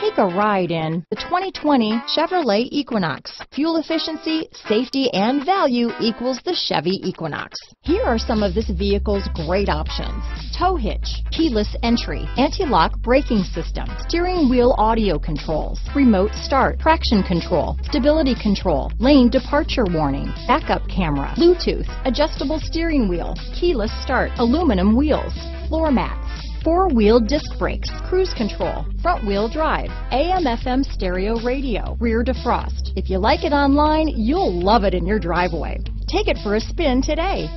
Take a ride in the 2020 Chevrolet Equinox. Fuel efficiency, safety, and value equals the Chevy Equinox. Here are some of this vehicle's great options. Tow hitch, keyless entry, anti-lock braking system, steering wheel audio controls, remote start, traction control, stability control, lane departure warning, backup camera, Bluetooth, adjustable steering wheel, keyless start, aluminum wheels, floor mats, four-wheel disc brakes, cruise control, front-wheel drive, AM-FM stereo radio, rear defrost. If you like it online, you'll love it in your driveway. Take it for a spin today.